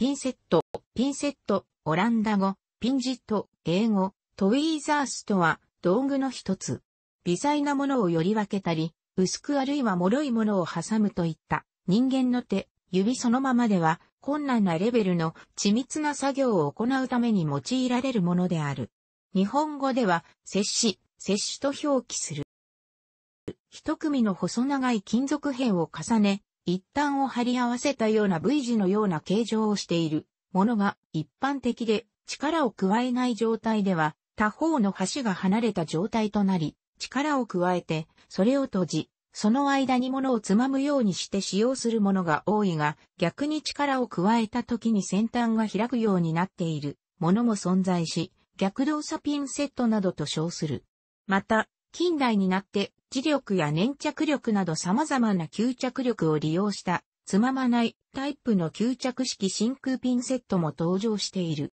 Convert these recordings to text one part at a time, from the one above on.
ピンセット、ピンセット、オランダ語、ピンジット、英語、トウィーザースとは道具の一つ。微細なものをより分けたり、薄くあるいは脆いものを挟むといった人間の手、指そのままでは困難なレベルの緻密な作業を行うために用いられるものである。日本語では、接し、接しと表記する。一組の細長い金属片を重ね、一端を貼り合わせたような V 字のような形状をしているものが一般的で力を加えない状態では他方の端が離れた状態となり力を加えてそれを閉じその間に物をつまむようにして使用するものが多いが逆に力を加えた時に先端が開くようになっているものも存在し逆動作ピンセットなどと称する。また、近代になって磁力や粘着力など様々な吸着力を利用したつままないタイプの吸着式真空ピンセットも登場している。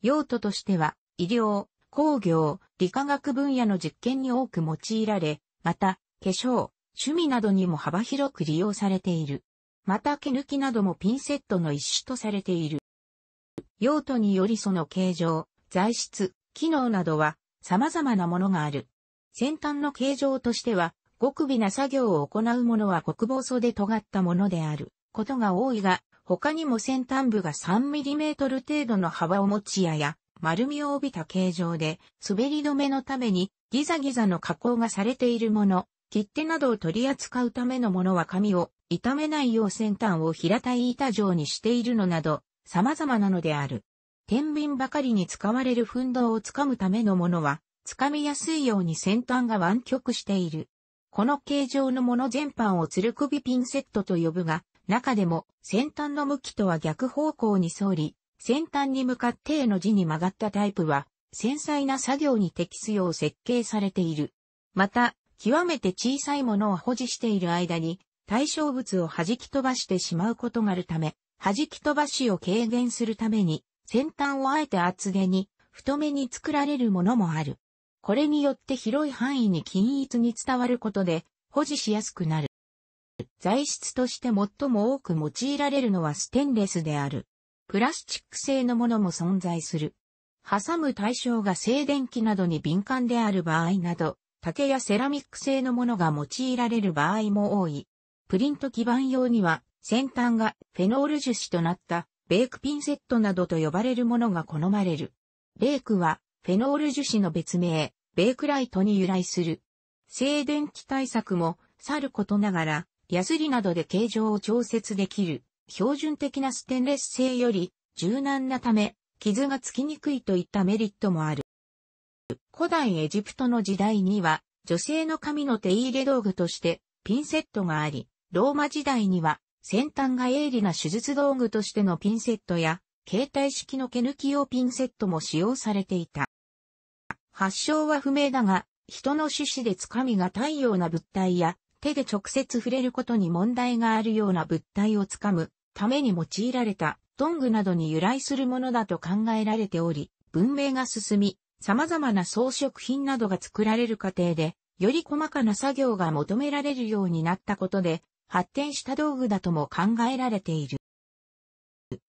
用途としては医療、工業、理化学分野の実験に多く用いられ、また化粧、趣味などにも幅広く利用されている。また毛抜きなどもピンセットの一種とされている。用途によりその形状、材質、機能などは様々なものがある。先端の形状としては、極微な作業を行うものは国防で尖ったものであることが多いが、他にも先端部が 3mm 程度の幅を持ちやや、丸みを帯びた形状で、滑り止めのためにギザギザの加工がされているもの、切手などを取り扱うためのものは紙を傷めないよう先端を平たい板状にしているのなど、様々なのである。天秤ばかりに使われる奮闘をつかむためのものは、つかみやすいように先端が湾曲している。この形状のもの全般をつる首ピンセットと呼ぶが、中でも先端の向きとは逆方向に沿り、先端に向かって A の字に曲がったタイプは、繊細な作業に適すよう設計されている。また、極めて小さいものを保持している間に、対象物を弾き飛ばしてしまうことがあるため、弾き飛ばしを軽減するために、先端をあえて厚手に、太めに作られるものもある。これによって広い範囲に均一に伝わることで保持しやすくなる。材質として最も多く用いられるのはステンレスである。プラスチック製のものも存在する。挟む対象が静電気などに敏感である場合など、竹やセラミック製のものが用いられる場合も多い。プリント基板用には、先端がフェノール樹脂となったベークピンセットなどと呼ばれるものが好まれる。ベークはフェノール樹脂の別名、ベークライトに由来する。静電気対策もさることながら、ヤスリなどで形状を調節できる、標準的なステンレス製より柔軟なため、傷がつきにくいといったメリットもある。古代エジプトの時代には、女性の髪の手入れ道具としてピンセットがあり、ローマ時代には先端が鋭利な手術道具としてのピンセットや、携帯式の毛抜き用ピンセットも使用されていた。発祥は不明だが、人の種子でつかみが太陽な物体や、手で直接触れることに問題があるような物体をつかむために用いられたトングなどに由来するものだと考えられており、文明が進み、様々な装飾品などが作られる過程で、より細かな作業が求められるようになったことで、発展した道具だとも考えられている。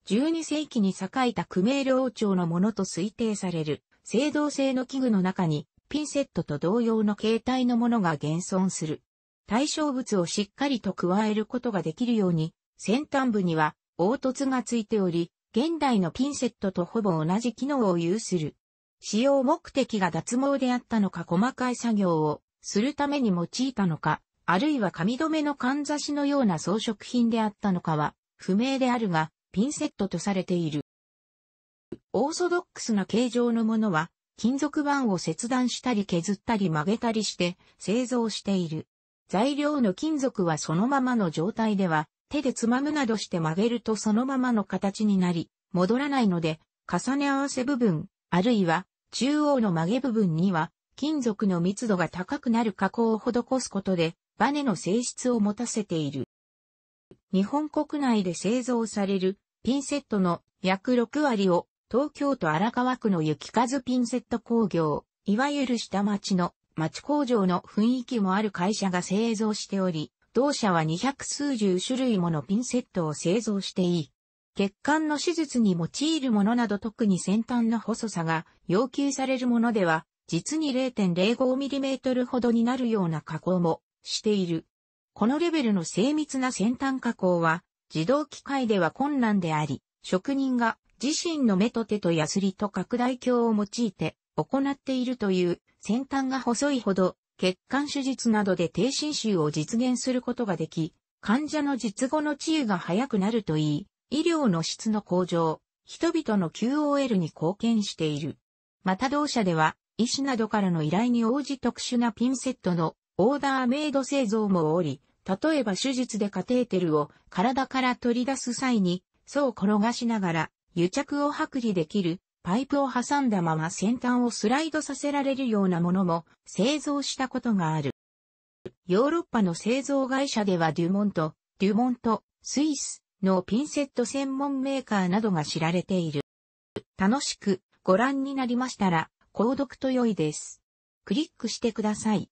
12世紀に栄えたクメール王朝のものと推定される青銅製の器具の中にピンセットと同様の形態のものが現存する。対象物をしっかりと加えることができるように、先端部には凹凸がついており、現代のピンセットとほぼ同じ機能を有する。使用目的が脱毛であったのか細かい作業をするために用いたのか、あるいは紙留めのかんざしのような装飾品であったのかは不明であるが、ピンセットとされている。オーソドックスな形状のものは、金属板を切断したり削ったり曲げたりして製造している。材料の金属はそのままの状態では、手でつまむなどして曲げるとそのままの形になり、戻らないので、重ね合わせ部分、あるいは中央の曲げ部分には、金属の密度が高くなる加工を施すことで、バネの性質を持たせている。日本国内で製造されるピンセットの約6割を東京都荒川区の雪数ピンセット工業、いわゆる下町の町工場の雰囲気もある会社が製造しており、同社は200数十種類ものピンセットを製造していい。血管の手術に用いるものなど特に先端の細さが要求されるものでは、実に 0.05mm ほどになるような加工もしている。このレベルの精密な先端加工は、自動機械では困難であり、職人が自身の目と手とヤスリと拡大鏡を用いて行っているという先端が細いほど血管手術などで低侵襲を実現することができ、患者の術後の治癒が早くなるといい、医療の質の向上、人々の QOL に貢献している。また同社では、医師などからの依頼に応じ特殊なピンセットのオーダーメイド製造もおり、例えば手術でカテーテルを体から取り出す際に、そう転がしながら癒着を剥離できるパイプを挟んだまま先端をスライドさせられるようなものも製造したことがある。ヨーロッパの製造会社ではデュモント、デュモント、スイスのピンセット専門メーカーなどが知られている。楽しくご覧になりましたら、購読と良いです。クリックしてください。